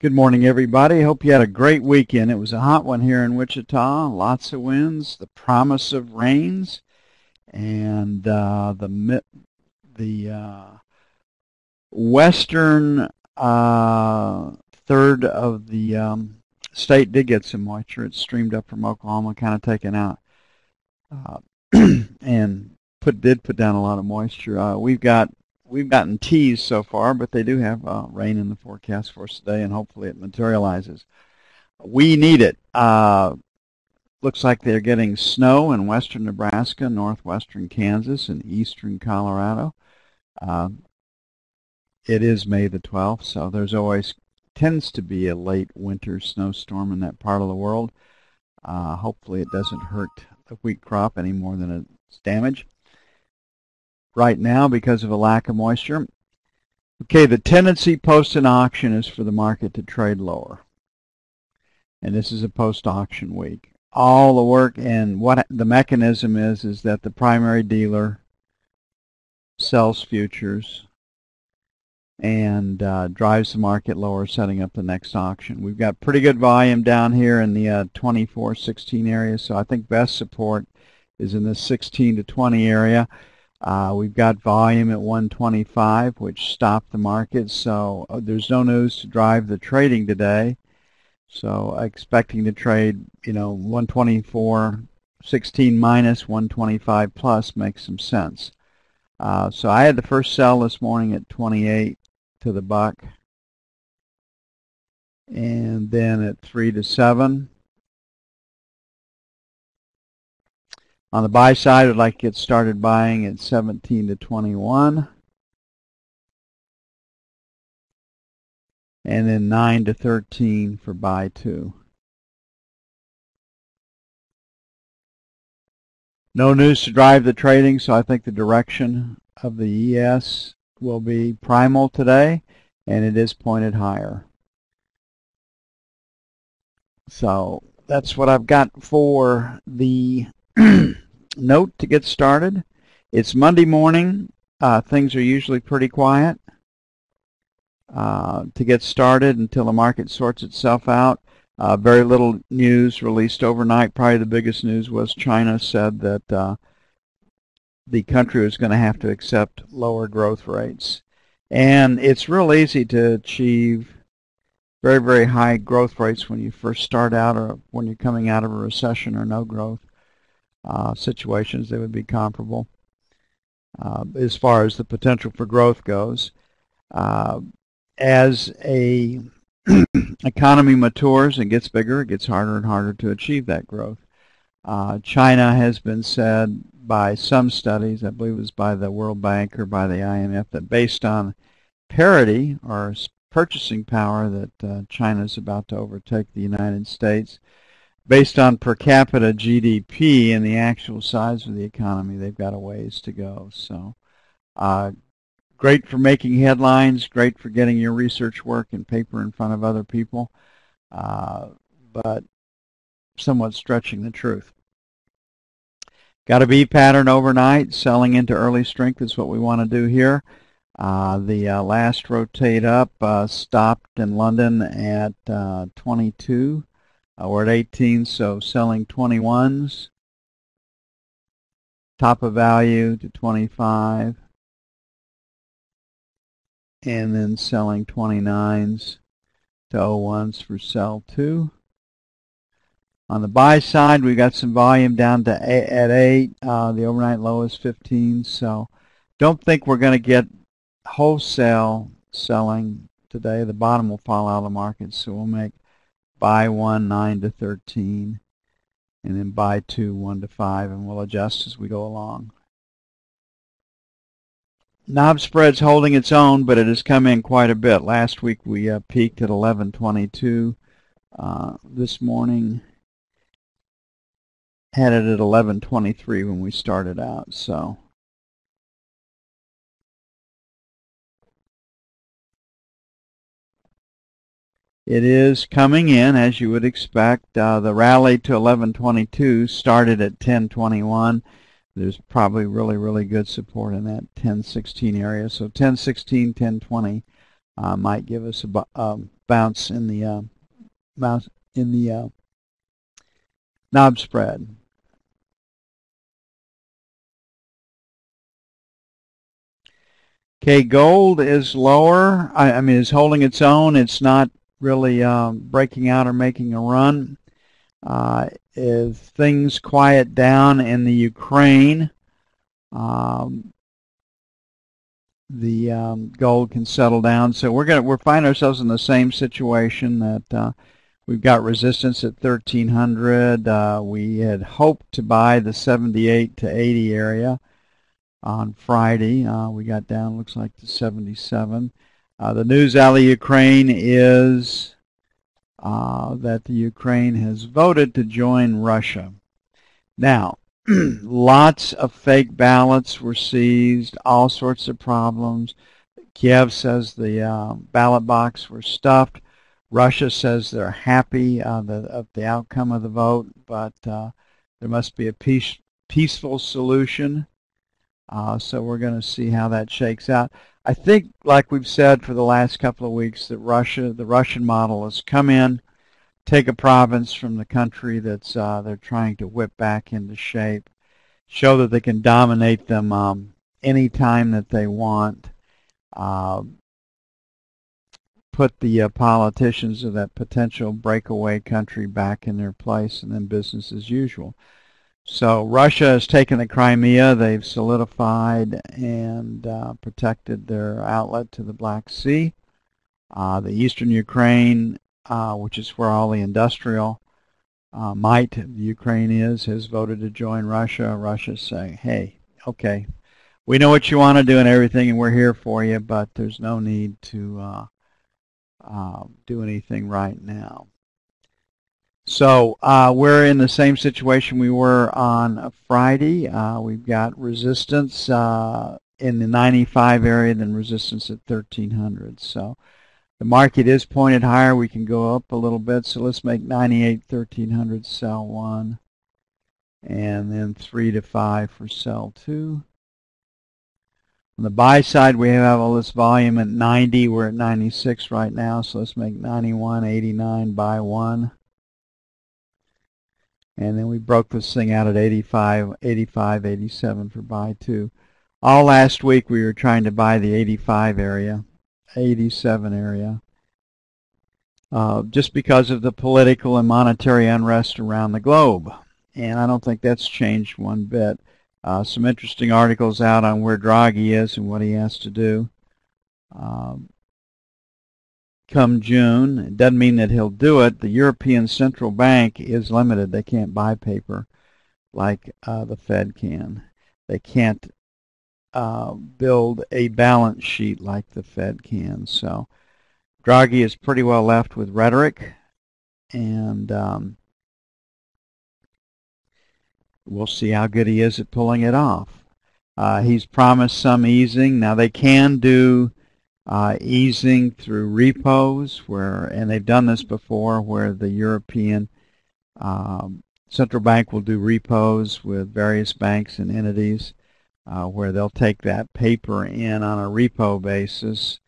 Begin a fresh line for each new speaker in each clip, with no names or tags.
Good morning, everybody. Hope you had a great weekend. It was a hot one here in Wichita. Lots of winds, the promise of rains, and uh, the the uh, western uh, third of the um, state did get some moisture. It streamed up from Oklahoma, kind of taken out, uh, and put did put down a lot of moisture. Uh, we've got we've gotten teased so far, but they do have uh, rain in the forecast for us today, and hopefully it materializes. We need it. Uh, looks like they're getting snow in western Nebraska, northwestern Kansas, and eastern Colorado. Uh, it is May the 12th, so there's always tends to be a late winter snowstorm in that part of the world. Uh, hopefully it doesn't hurt the wheat crop any more than it's damaged right now because of a lack of moisture. Okay, the tendency post an auction is for the market to trade lower. And this is a post-auction week. All the work and what the mechanism is is that the primary dealer sells futures and uh, drives the market lower, setting up the next auction. We've got pretty good volume down here in the uh, 24-16 area, so I think best support is in the 16 to 20 area. Uh, we've got volume at 125, which stopped the market, so uh, there's no news to drive the trading today. So expecting to trade, you know, 124, 16 minus 125 plus makes some sense. Uh, so I had the first sell this morning at 28 to the buck, and then at 3 to 7. On the buy side, I'd like to get started buying at 17 to 21. And then 9 to 13 for buy 2. No news to drive the trading, so I think the direction of the ES will be primal today, and it is pointed higher. So that's what I've got for the note to get started. It's Monday morning. Uh, things are usually pretty quiet uh, to get started until the market sorts itself out. Uh, very little news released overnight. Probably the biggest news was China said that uh, the country was going to have to accept lower growth rates. And it's real easy to achieve very, very high growth rates when you first start out or when you're coming out of a recession or no growth uh, situations, they would be comparable uh, as far as the potential for growth goes. Uh, as a economy matures and gets bigger, it gets harder and harder to achieve that growth. Uh, China has been said by some studies, I believe it was by the World Bank or by the IMF, that based on parity or purchasing power that uh, China is about to overtake the United States based on per capita GDP and the actual size of the economy, they've got a ways to go. So uh, great for making headlines, great for getting your research work and paper in front of other people, uh, but somewhat stretching the truth. Got a B pattern overnight, selling into early strength is what we want to do here. Uh, the uh, last rotate up uh, stopped in London at uh, 22. Uh, we're at 18, so selling 21s. Top of value to 25. And then selling 29s to 01s for sell 2. On the buy side, we've got some volume down to eight, at 8. Uh, the overnight low is 15. So don't think we're going to get wholesale selling today. The bottom will fall out of the market, so we'll make buy 1, 9 to 13, and then buy 2, 1 to 5, and we'll adjust as we go along. NOB spread's holding its own, but it has come in quite a bit. Last week we uh, peaked at 1122. Uh, this morning had it at 1123 when we started out. So It is coming in as you would expect. Uh, the rally to 1122 started at 1021. There's probably really, really good support in that 1016 area. So 1016, 1020 uh, might give us a, a bounce in the uh, mouse in the uh, NOB spread. Okay, gold is lower. I, I, mean, it's holding its own. It's not really um, breaking out or making a run. Uh, if things quiet down in the Ukraine, um, the um, gold can settle down. So we're gonna we're find ourselves in the same situation that uh, we've got resistance at 1300. Uh, we had hoped to buy the 78 to 80 area on Friday. Uh, we got down looks like to 77. Uh, the news out of Ukraine is uh, that the Ukraine has voted to join Russia. Now, lots of fake ballots were seized, all sorts of problems. Kiev says the uh, ballot box were stuffed. Russia says they're happy uh, the, of the outcome of the vote, but uh, there must be a peace, peaceful solution. Uh, so we're going to see how that shakes out. I think, like we've said for the last couple of weeks, that Russia, the Russian model has come in, take a province from the country that's uh, they're trying to whip back into shape, show that they can dominate them um, any time that they want, uh, put the uh, politicians of that potential breakaway country back in their place, and then business as usual. So Russia has taken the Crimea. They've solidified and uh, protected their outlet to the Black Sea. Uh, the eastern Ukraine, uh, which is where all the industrial uh, might of Ukraine is, has voted to join Russia. Russia's saying, hey, okay, we know what you want to do and everything, and we're here for you, but there's no need to uh, uh, do anything right now. So uh, we're in the same situation we were on Friday. Uh, we've got resistance uh, in the 95 area, then resistance at 1300. So the market is pointed higher. We can go up a little bit. So let's make 98 1300 sell 1 and then 3 to 5 for sell 2. On the buy side, we have all this volume at 90. We're at 96 right now, so let's make 91, 89, buy 1 and then we broke this thing out at 85, 85, 87 for buy two. All last week we were trying to buy the 85 area, 87 area, uh, just because of the political and monetary unrest around the globe. And I don't think that's changed one bit. Uh, some interesting articles out on where Draghi is and what he has to do. Um, come June. It doesn't mean that he'll do it. The European Central Bank is limited. They can't buy paper like uh, the Fed can. They can't uh, build a balance sheet like the Fed can. So Draghi is pretty well left with rhetoric, and um, we'll see how good he is at pulling it off. Uh, he's promised some easing. Now they can do uh, easing through repos, where and they've done this before, where the European um, central bank will do repos with various banks and entities, uh, where they'll take that paper in on a repo basis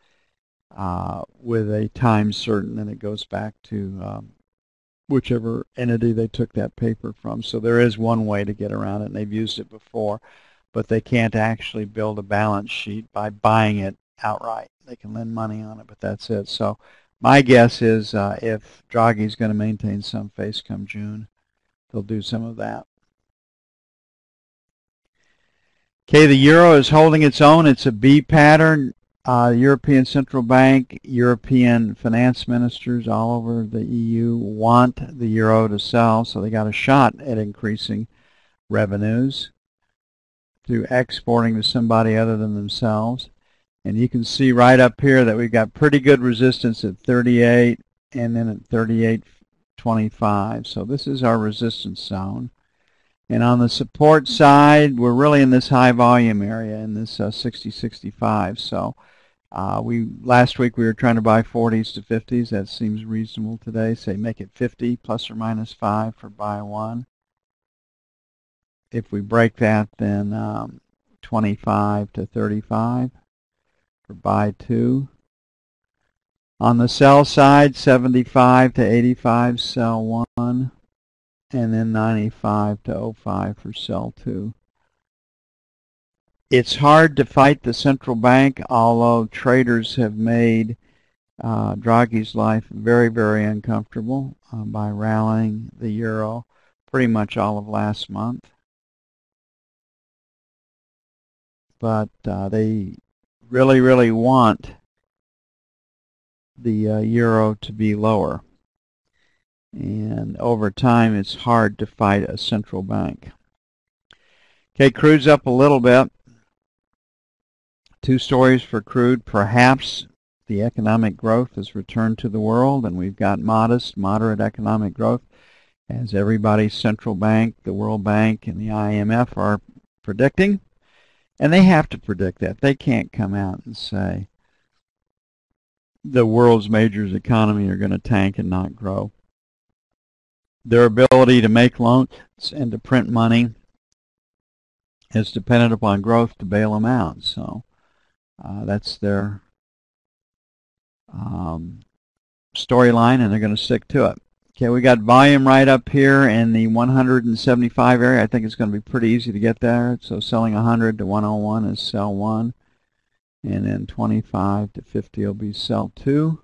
uh, with a time certain, and it goes back to um, whichever entity they took that paper from. So there is one way to get around it, and they've used it before, but they can't actually build a balance sheet by buying it outright. They can lend money on it, but that's it. So my guess is uh, if Draghi is going to maintain some face come June, they'll do some of that. Okay, the euro is holding its own. It's a B pattern. Uh, European Central Bank, European finance ministers all over the EU want the euro to sell, so they got a shot at increasing revenues through exporting to somebody other than themselves. And you can see right up here that we've got pretty good resistance at 38 and then at 38.25. So this is our resistance zone. And on the support side, we're really in this high volume area in this uh, 60-65. So uh, we last week we were trying to buy 40s to 50s. That seems reasonable today. Say make it 50 plus or minus 5 for buy 1. If we break that, then um, 25 to 35 buy two. On the sell side, 75 to 85, sell 1, and then 95 to 05 for sell 2. It's hard to fight the central bank, although traders have made uh, Draghi's life very, very uncomfortable uh, by rallying the euro pretty much all of last month. But uh, they really, really want the uh, euro to be lower. And over time, it's hard to fight a central bank. Okay, crude's up a little bit. Two stories for crude. Perhaps the economic growth has returned to the world, and we've got modest, moderate economic growth, as everybody's central bank, the World Bank, and the IMF are predicting. And they have to predict that. They can't come out and say the world's major economy are going to tank and not grow. Their ability to make loans and to print money is dependent upon growth to bail them out. So uh, that's their um, storyline, and they're going to stick to it. Okay, we got volume right up here in the 175 area. I think it's going to be pretty easy to get there. So selling 100 to 101 is sell 1. And then 25 to 50 will be sell 2.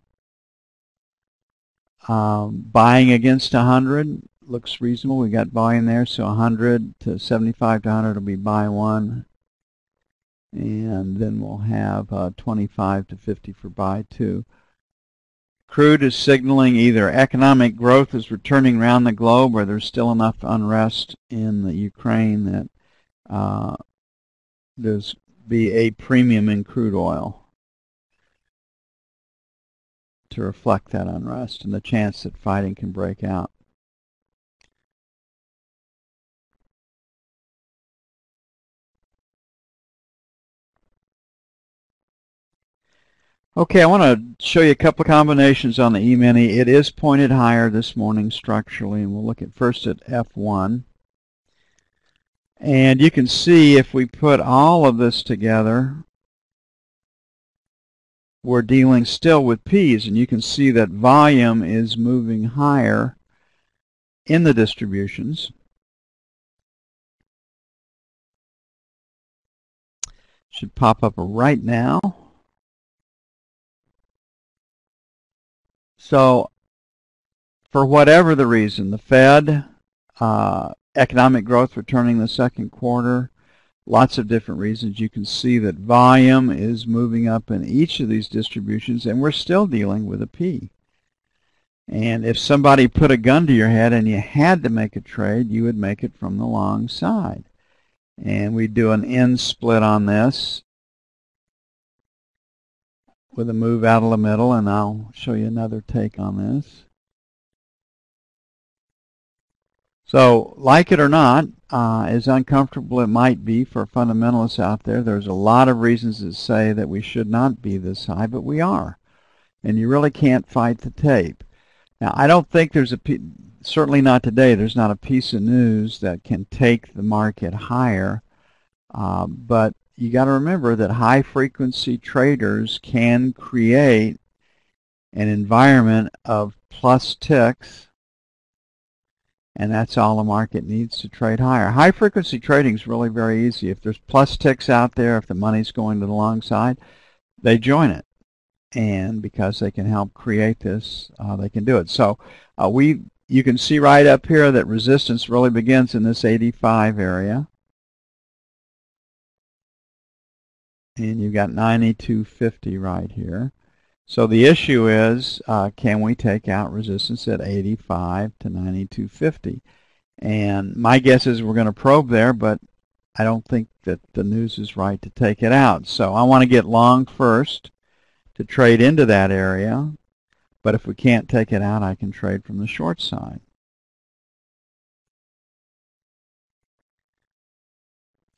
Um, buying against 100 looks reasonable. We got volume there, so 100 to 75 to 100 will be buy 1. And then we'll have uh, 25 to 50 for buy 2. Crude is signaling either economic growth is returning around the globe or there's still enough unrest in the Ukraine that uh, there's be a premium in crude oil to reflect that unrest and the chance that fighting can break out. Okay, I want to show you a couple of combinations on the E-mini. It is pointed higher this morning structurally, and we'll look at first at F1. And you can see if we put all of this together, we're dealing still with P's, and you can see that volume is moving higher in the distributions. Should pop up right now. So for whatever the reason, the Fed, uh, economic growth returning the second quarter, lots of different reasons. You can see that volume is moving up in each of these distributions, and we're still dealing with a P. And if somebody put a gun to your head and you had to make a trade, you would make it from the long side. And we do an N split on this with a move out of the middle, and I'll show you another take on this. So, like it or not, uh, as uncomfortable it might be for fundamentalists out there, there's a lot of reasons that say that we should not be this high, but we are. And you really can't fight the tape. Now, I don't think there's a, certainly not today, there's not a piece of news that can take the market higher. Uh, but you got to remember that high frequency traders can create an environment of plus ticks and that's all the market needs to trade higher. High frequency trading is really very easy. If there's plus ticks out there, if the money's going to the long side, they join it. And because they can help create this, uh, they can do it. So uh, we, you can see right up here that resistance really begins in this 85 area. And you've got 9250 right here. So the issue is, uh, can we take out resistance at 85 to 9250? And my guess is we're going to probe there, but I don't think that the news is right to take it out. So I want to get long first to trade into that area. But if we can't take it out, I can trade from the short side.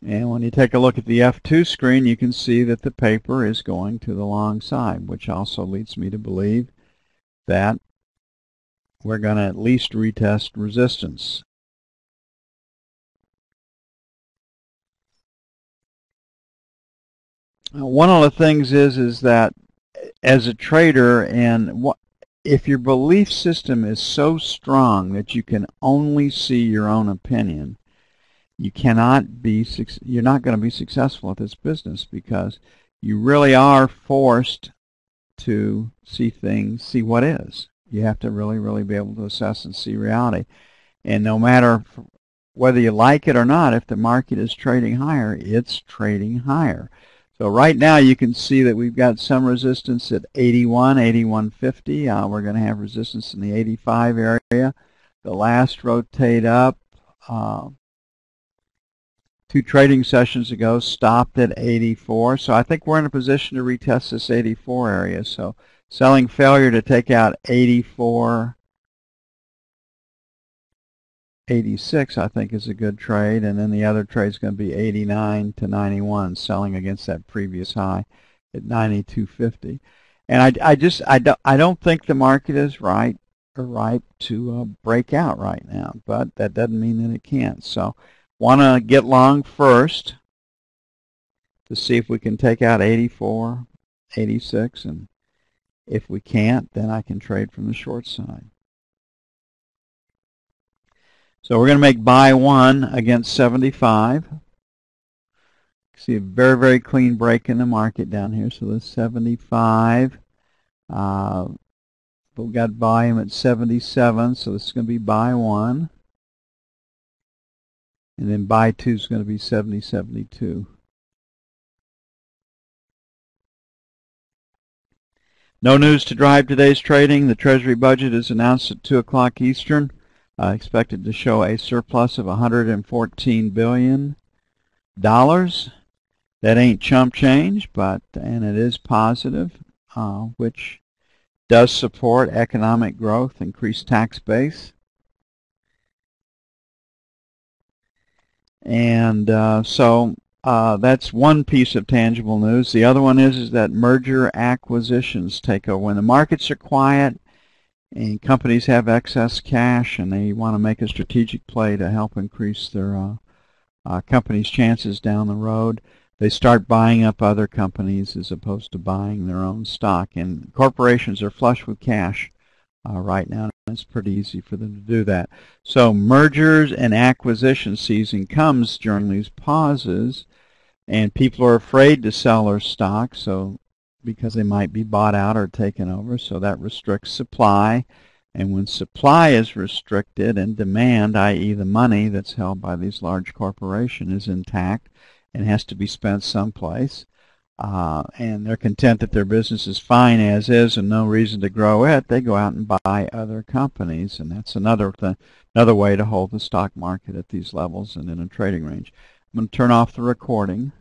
And when you take a look at the F2 screen, you can see that the paper is going to the long side, which also leads me to believe that we're going to at least retest resistance. Now, one of the things is, is that as a trader, and what, if your belief system is so strong that you can only see your own opinion, you cannot be you're not going to be successful at this business because you really are forced to see things, see what is. You have to really, really be able to assess and see reality. And no matter whether you like it or not, if the market is trading higher, it's trading higher. So right now you can see that we've got some resistance at 81, 8150. Uh, we're going to have resistance in the 85 area. The last rotate up uh, two trading sessions ago stopped at 84. So I think we're in a position to retest this 84 area. So selling failure to take out 84 86 I think is a good trade and then the other trade is going to be 89 to 91 selling against that previous high at 92.50 and I, I just I don't, I don't think the market is right or ripe to uh, break out right now but that doesn't mean that it can't so want to get long first to see if we can take out 84 86 and if we can't then I can trade from the short side so we're going to make buy 1 against 75. See a very, very clean break in the market down here. So this 75. Uh, we've got volume at 77, so this is going to be buy 1. And then buy 2 is going to be 70, 72. No news to drive today's trading. The Treasury budget is announced at 2 o'clock Eastern uh, expected to show a surplus of 114 billion dollars. That ain't chump change, but and it is positive, uh, which does support economic growth, increased tax base. And uh, so uh, that's one piece of tangible news. The other one is, is that merger acquisitions take over. When the markets are quiet, and companies have excess cash and they want to make a strategic play to help increase their uh, uh, company's chances down the road, they start buying up other companies as opposed to buying their own stock. And corporations are flush with cash uh, right now. It's pretty easy for them to do that. So mergers and acquisition season comes during these pauses, and people are afraid to sell their stock, so because they might be bought out or taken over, so that restricts supply. And when supply is restricted and demand, i.e. the money that's held by these large corporations, is intact and has to be spent someplace, uh, and they're content that their business is fine as is and no reason to grow it, they go out and buy other companies, and that's another th another way to hold the stock market at these levels and in a trading range. I'm going to turn off the recording.